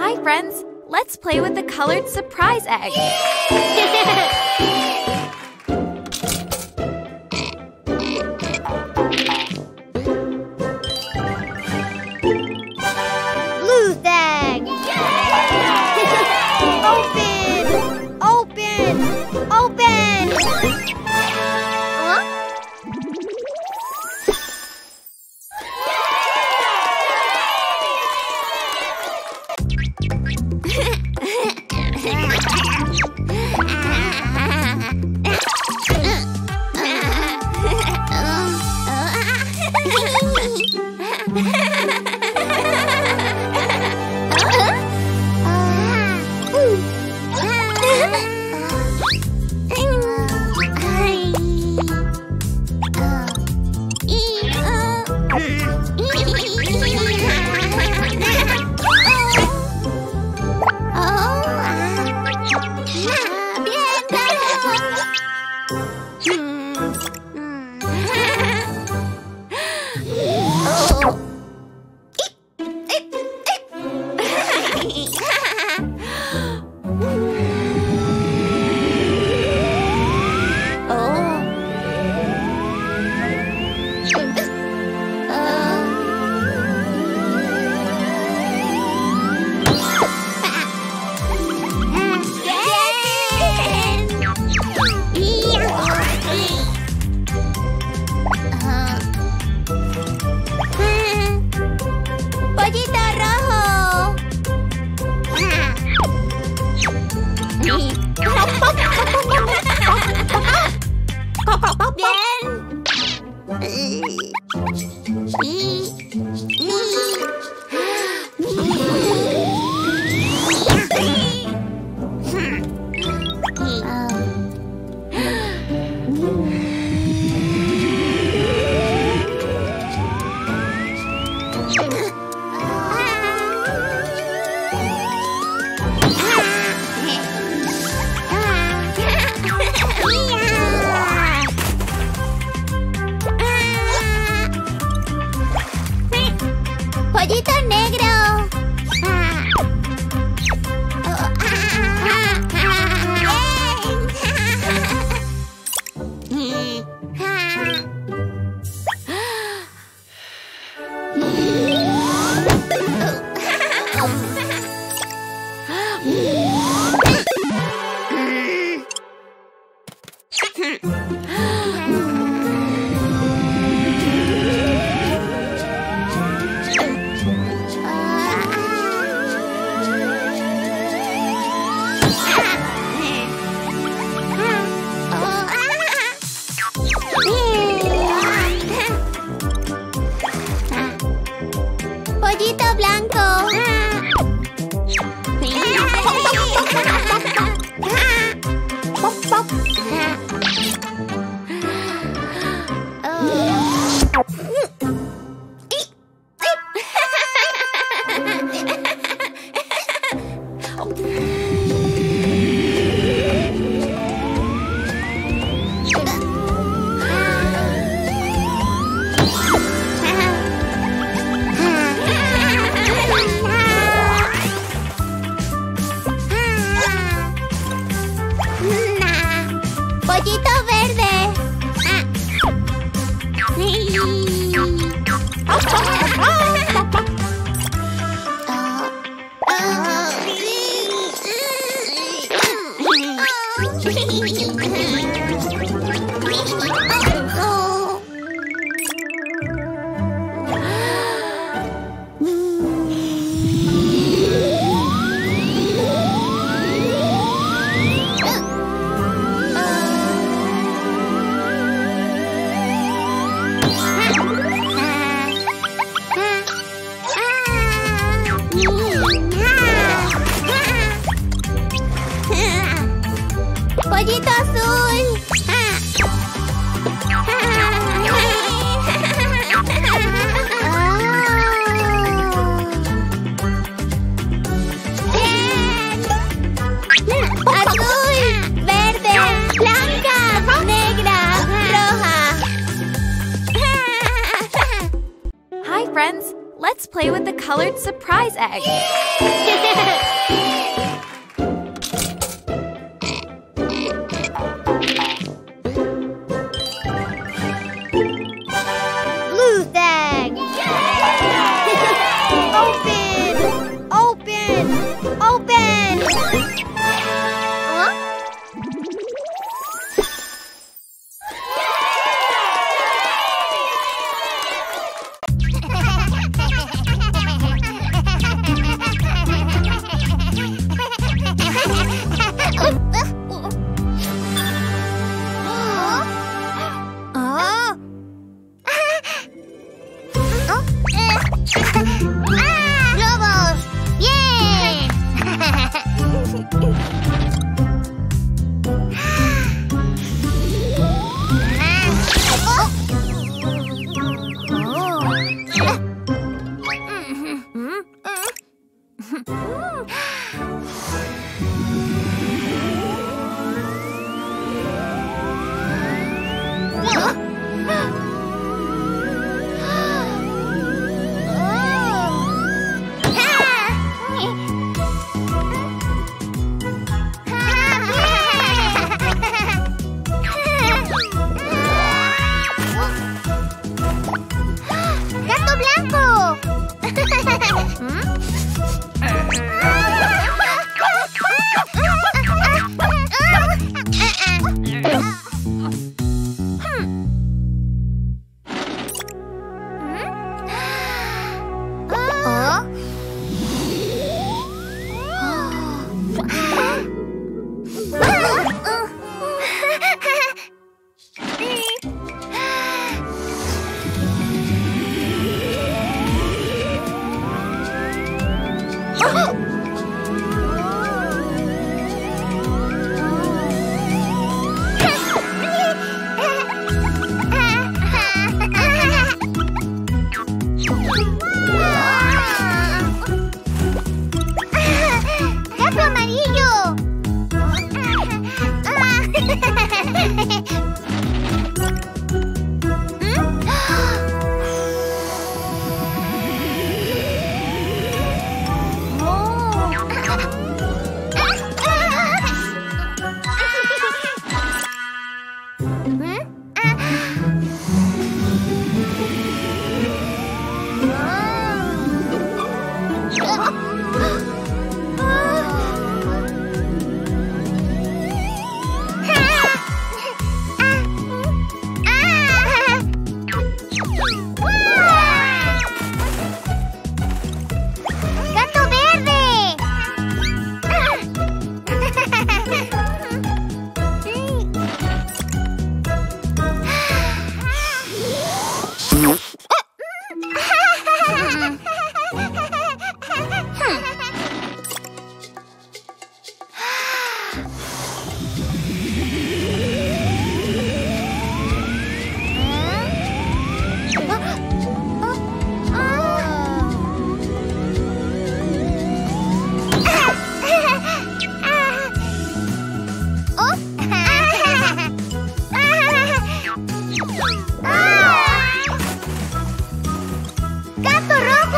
Hi, friends. Let's play with the colored surprise egg. Bốc bốc bốc lên フフフフ。Play with the colored surprise egg. gato rojo.